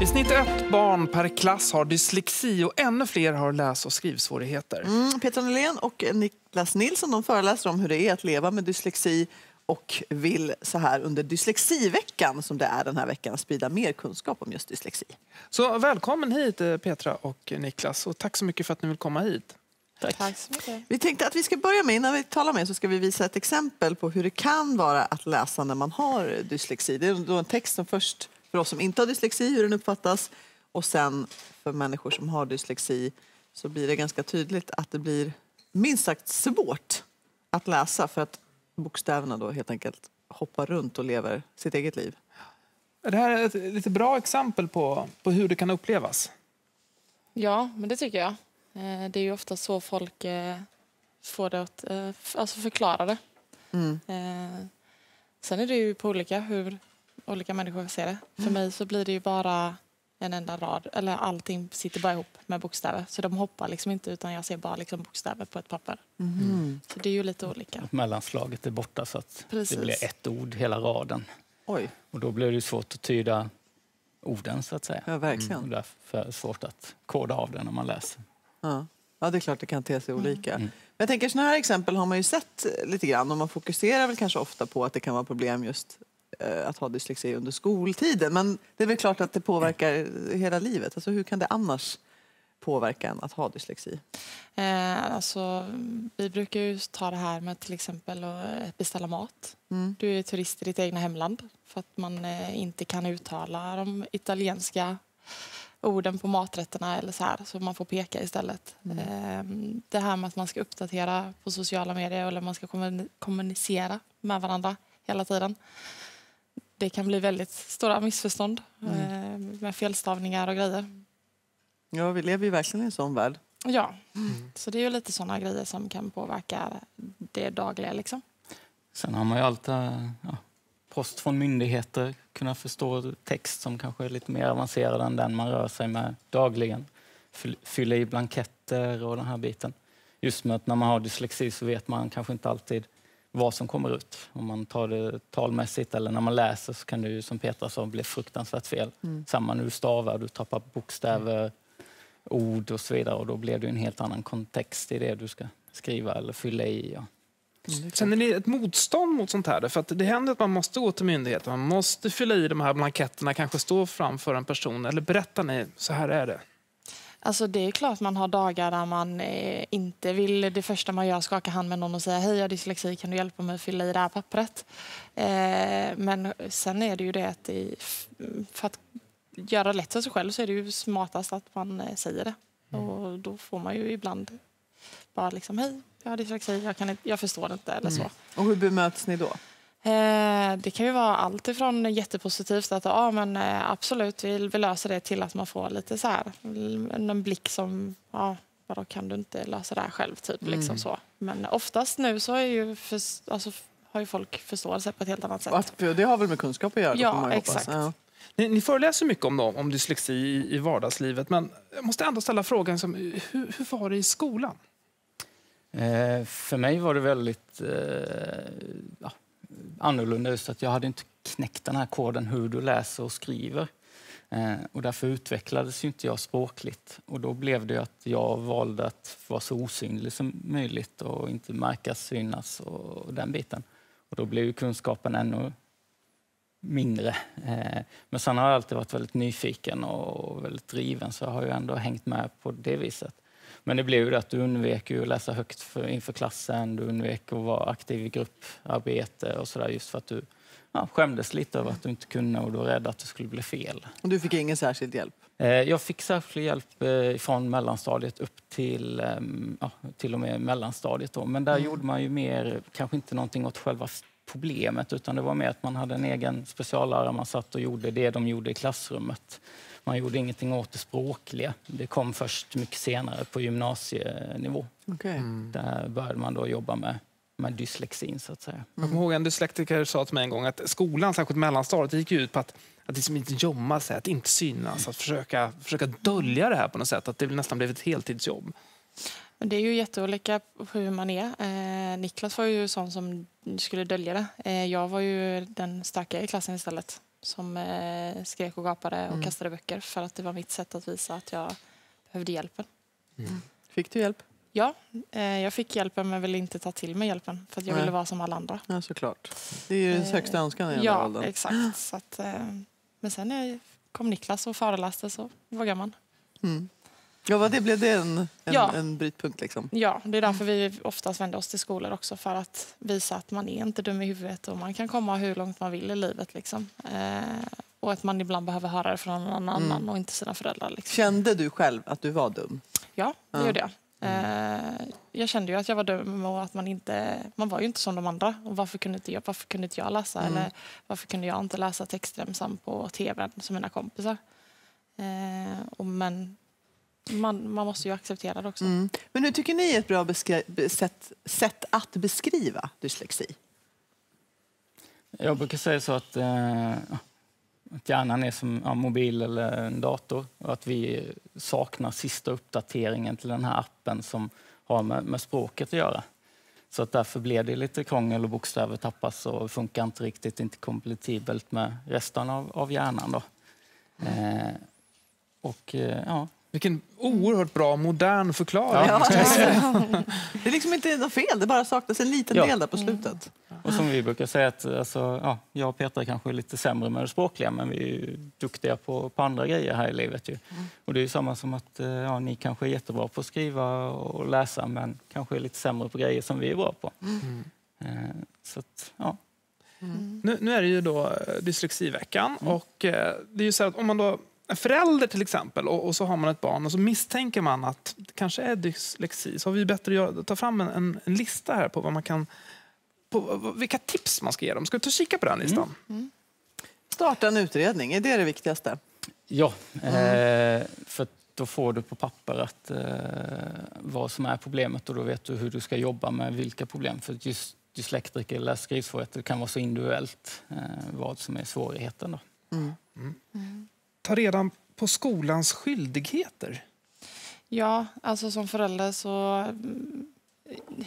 I snitt ett barn per klass har dyslexi och ännu fler har läs och skrivsvårigheter. Mm, Petra Nylén och Niklas Nilsson de föreläser om hur det är att leva med dyslexi och vill så här under dyslexiveckan som det är den här veckan sprida mer kunskap om just dyslexi. Så välkommen hit eh, Petra och Niklas och tack så mycket för att ni vill komma hit. Tack så mycket. Vi tänkte att vi ska börja med, innan vi talar med så ska vi visa ett exempel på hur det kan vara att läsa när man har dyslexi. Det är då en text som först för oss som inte har dyslexi, hur den uppfattas och sen för människor som har dyslexi så blir det ganska tydligt att det blir minst sagt svårt att läsa för att bokstäverna då helt enkelt hoppar runt och lever sitt eget liv. Det här är ett lite bra exempel på, på hur det kan upplevas. Ja, men det tycker jag. Eh, Det är ju ofta så folk eh, får det att eh, alltså förklara det. Mm. Sen är det ju på olika hur olika människor ser det. För Mm. mig så blir det ju bara en enda rad, eller allting sitter bara ihop med bokstäver. Så de hoppar liksom inte utan jag ser bara liksom bokstäver på ett papper. Mm. Så det är ju lite olika. Mellanslaget är borta så att Precis. det blir ett ord hela raden. Oj, Och då blir det ju svårt att tyda orden så att säga. ja verkligen. Och därför är det svårt att koda av det när man läser. Ja. ja, det är klart det kan te sig olika. Mm. Men jag tänker sådana här exempel har man ju sett lite grann och man fokuserar väl kanske ofta på att det kan vara problem just att ha dyslexi under skoltiden. Men det är väl klart att det påverkar hela livet. Alltså hur kan det annars påverka en att ha dyslexi? Eh, alltså, vi brukar ju ta det här med till exempel att beställa mat. Mm. Du är turist i ditt egna hemland för att man eh, inte kan uttala de italienska orden på maträtterna eller så här, så man får peka istället. Eh, det här med att man ska uppdatera på sociala medier eller man ska kommuni- kommunicera med varandra hela tiden. Det kan bli väldigt stora missförstånd eh, med felstavningar och grejer. Ja, vi lever ju verkligen i en sån värld. Ja, så det är ju lite sådana grejer som kan påverka det dagliga. Liksom. Sen har man ju alltid ja, post från myndigheter, kunna förstå text som kanske är lite mer avancerad än den man rör sig med dagligen. Fyll- Fylla i blanketter och den här biten. Just med att när man har dyslexi så vet man kanske inte alltid vad som kommer ut. Om man tar det talmässigt eller när man läser så kan det ju som Petra sa bli fruktansvärt fel. Samma när du stavar, du tappar bokstäver, ord och så vidare och då blir det en helt annan kontext i det du ska skriva eller fylla i. Ja. Känner ni ett motstånd mot sånt här? För att det händer att man måste gå till myndigheten, man måste fylla i de här blanketterna, kanske stå framför en person. Eller berättar ni, så här är det? Alltså det är klart man har dagar där man eh, inte vill det första man gör skaka hand med någon och säga hej jag har dyslexi kan du hjälpa mig att fylla i det här pappret. Eh, men sen är det ju det att det, för att göra lätt för sig själv så är det ju smartast att man eh, säger det. Och då får man ju ibland bara liksom hej jag har dyslexi jag, kan inte, jag förstår inte eller så. Och hur bemöts ni då? Eh, det kan ju vara allt ifrån jättepositivt att ja, men, eh, absolut vi, vi löser det till att man får lite så här en, en blick som ja, vadå kan du inte lösa det här själv typ liksom så. Men oftast nu så är ju för, alltså, har ju folk förståelse på ett helt annat sätt. Att, det har väl med kunskap att göra? Ja, exakt. Ja. Ni, ni föreläser mycket om, dem, om dyslexi i, i vardagslivet, men jag måste ändå ställa frågan, som, hur, hur var det i skolan? Eh, för mig var det väldigt eh, ja, annorlunda just att jag hade inte knäckt den här koden hur du läser och skriver. Eh, och därför utvecklades ju inte jag språkligt. Och då blev det ju att jag valde att vara så osynlig som möjligt och inte märkas, synas och, och den biten. Och då blev ju kunskapen ännu mindre. Eh, men sen har jag alltid varit väldigt nyfiken och väldigt driven så jag har ju ändå hängt med på det viset. Men det blev ju att du undvek ju att läsa högt för, inför klassen, du undvek att vara aktiv i grupparbete och sådär just för att du ja, skämdes lite över att du inte kunde och du var rädd att det skulle bli fel. Och du fick ingen särskild hjälp? Eh, Jag fick särskild hjälp eh, från mellanstadiet upp till, ehm, ja, till och med mellanstadiet. Då. Men där gjorde man ju mer, kanske inte någonting åt själva problemet utan det var mer att man hade en egen speciallärare. Man satt och gjorde det de gjorde i klassrummet. Man gjorde ingenting åt det språkliga. Det kom först mycket senare på gymnasienivå. Okej. Där började man då jobba med, med dyslexin så att säga. Jag kommer ihåg en dyslektiker sa till mig en gång att skolan, särskilt mellanstadiet, gick ut på att, att liksom inte gömma sig, att inte synas, att försöka, försöka dölja det här på något sätt. Att det nästan blev ett heltidsjobb. Det är ju jätteolika på hur man är. Eh, Niklas var ju sån som skulle dölja det. Eh, jag var ju den starka i klassen istället. som eh, skrek och gapade och Mm. kastade böcker för att det var mitt sätt att visa att jag behövde hjälpen. Fick du hjälp? Ja, eh, jag fick hjälpen men ville inte ta till mig hjälpen för att jag Nej. ville vara som alla andra. Ja, såklart. Det är ju ens Eh, högsta önskan i den Ja, åldern. exakt. Så att, eh, men sen när jag kom Niklas och föreläste så vågar man. Mm. Ja, vad det blev det en, en, Ja. en brytpunkt liksom? Ja, det är därför vi oftast vänder oss till skolor också för att visa att man är inte dum i huvudet och man kan komma hur långt man vill i livet. Liksom. Eh, och att man ibland behöver höra det från någon annan Mm. och inte sina föräldrar. Liksom. Kände du själv att du var dum? Ja, det Ja. gjorde jag. Eh, jag kände ju att jag var dum och att man inte, man var ju inte som de andra. Och varför kunde inte jag, varför kunde inte jag läsa? Mm. Eller varför kunde jag inte läsa textremsan på tv som mina kompisar? Eh, och men man, man måste ju acceptera det också. Mm. Men hur tycker ni är ett bra sätt, sätt att beskriva dyslexi? Jag brukar säga så att, eh, att hjärnan är som en mobil eller en dator och att vi saknar sista uppdateringen till den här appen som har med, med språket att göra. Så att därför blir det lite krångel och bokstäver tappas och funkar inte riktigt, inte kompatibelt med resten av, av hjärnan. Då. Eh, och eh, ja, Vilken oerhört bra modern förklaring. Ja. det är liksom inte något fel, det bara saknas en liten Ja. del där på slutet. Och som vi brukar säga, att alltså, ja, jag och Petra kanske är lite sämre med det språkliga men vi är ju duktiga på, på andra grejer här i livet. Ju. Och det är ju samma som att eh, ja, ni kanske är jättebra på att skriva och läsa men kanske är lite sämre på grejer som vi är bra på. Eh, så att, ja. Nu, nu är det ju då eh, dyslexiveckan och eh, det är ju så här att om man då förälder till exempel och, och så har man ett barn och så misstänker man att det kanske är dyslexi så har vi bättre att göra, ta fram en, en, en lista här på vad man kan på vilka tips man ska ge dem. Ska vi ta och kika på den listan? Starta en utredning, är det det viktigaste? Ja, eh, för då får du på papper att, eh, vad som är problemet och då vet du hur du ska jobba med vilka problem. För just dyslektiker eller skrivsvårigheter kan vara så individuellt eh, vad som är svårigheten. Då. Ta redan på skolans skyldigheter. Ja, alltså som förälder så... mm,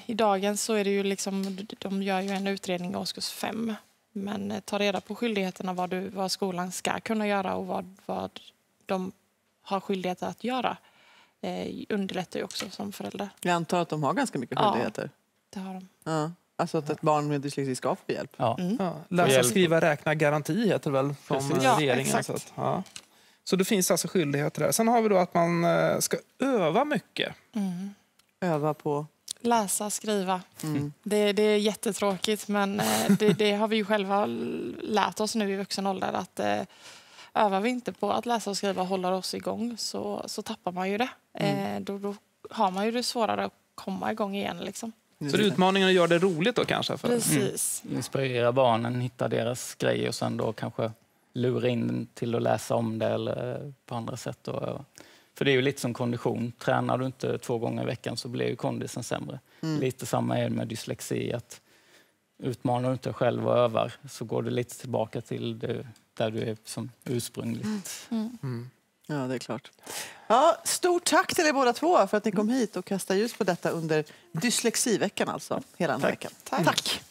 I dagens så är det ju liksom... De gör ju en utredning i årskurs fem. Men eh, ta reda på skyldigheterna, vad, du, vad skolan ska kunna göra och vad, vad de har skyldighet att göra. Eh, underlättar ju också som förälder. Jag antar att de har ganska mycket Ja. skyldigheter. Det har de. Ja. Alltså att ett barn med dyslexi ska få hjälp. Ja. Mm. Ja, läsa, skriva, räkna, garanti heter väl från Ja, regeringen. exakt. Så, att, ja. Så det finns alltså skyldigheter där. Sen har vi då att man eh, ska öva mycket. Mm. Öva på... Läsa, skriva. Mm. Det, det är jättetråkigt men eh, det, det har vi ju själva lärt oss nu i vuxen ålder att eh, övar vi inte på att läsa och skriva och håller oss igång så, så tappar man ju det. Eh, då, då har man ju det svårare att komma igång igen. Liksom. Så det är utmaningen att göra det roligt då kanske. För, Precis. Inspirera barnen, hitta deras grejer och sen då kanske lura in till att läsa om det eller på andra sätt. Då. För det är ju lite som kondition. Tränar du inte två gånger i veckan så blir ju kondisen sämre. Lite samma är det med dyslexi. att Utmanar du inte dig själv och övar så går du lite tillbaka till det, där du är som ursprungligt. Ja, det är klart. Ja, stort tack till er båda två för att ni kom hit och kastade ljus på detta under dyslexiveckan alltså, hela den här Tack. veckan. tack.